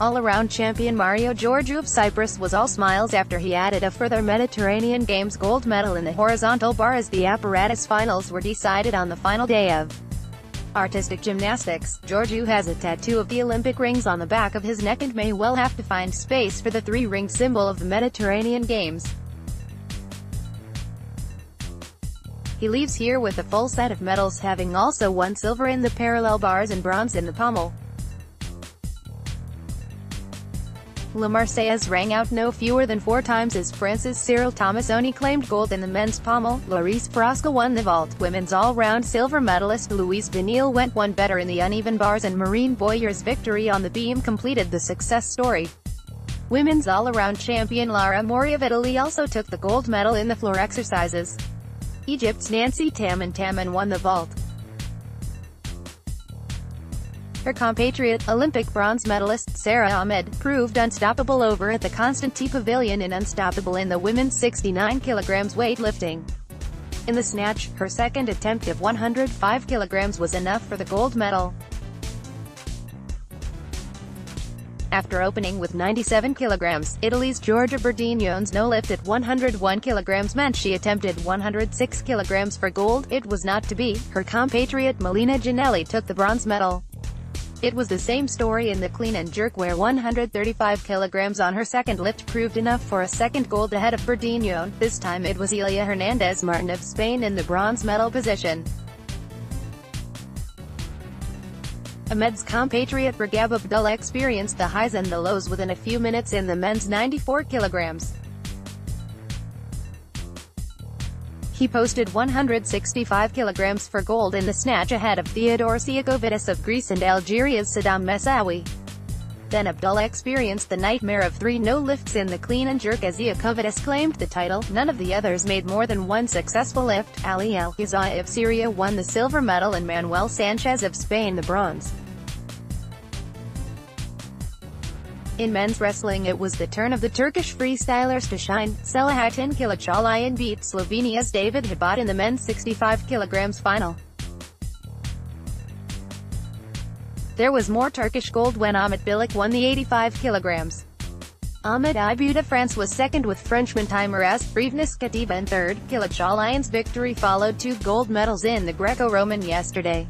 All-around champion Mario Georgiou of Cyprus was all smiles after he added a further Mediterranean Games gold medal in the horizontal bar as the apparatus finals were decided on the final day of artistic gymnastics. Georgiou has a tattoo of the Olympic rings on the back of his neck and may well have to find space for the three-ring symbol of the Mediterranean Games. He leaves here with a full set of medals having also won silver in the parallel bars and bronze in the pommel. La Marseillaise rang out no fewer than four times as France's Cyril Tommasone claimed gold in the men's pommel, Loris Frasca won the vault, women's all-round silver medalist Louise Vanhille went one better in the uneven bars and Marine Boyer's victory on the beam completed the success story. Women's all-around champion Lara Mori of Italy also took the gold medal in the floor exercises. Egypt's Nancy Tamamen Tamamen won the vault. Her compatriot, Olympic bronze medalist Sarah Ahmed, proved unstoppable over at the Konstanty Pavilion and unstoppable in the women's 69 kg weightlifting. In the snatch, her second attempt of 105 kg was enough for the gold medal. After opening with 97 kilograms, Italy's Giorgia Bordignon's no lift at 101 kilograms meant she attempted 106 kilograms for gold. It was not to be. Her compatriot Melina Ginelli took the bronze medal. It was the same story in the clean and jerk where 135 kilograms on her second lift proved enough for a second gold ahead of Bordignon. This time it was Ilia Hernandez Martin of Spain in the bronze medal position. Ahmed's compatriot Ragab Abdullah experienced the highs and the lows within a few minutes in the men's 94 kilograms. He posted 165 kilograms for gold in the snatch ahead of Theodore Iakovidis of Greece and Algeria's Saddam Messaoui. Then Abdullah experienced the nightmare of three no-lifts in the clean and jerk as Iakovidis claimed the title. None of the others made more than one successful lift. Ali Ghazai of Syria won the silver medal and Manuel Sanchez of Spain the bronze. In men's wrestling it was the turn of the Turkish freestylers to shine. Selahattin Kılıçdaroğlu beat Slovenia's David Hibat in the men's 65 kg final. There was more Turkish gold when Ahmet Bilik won the 85 kg. Ahmed Ibut of France was second with Frenchman Teimuraz Brevnes Khatiba in third. Kılıçdaroğlu's victory followed two gold medals in the Greco-Roman yesterday.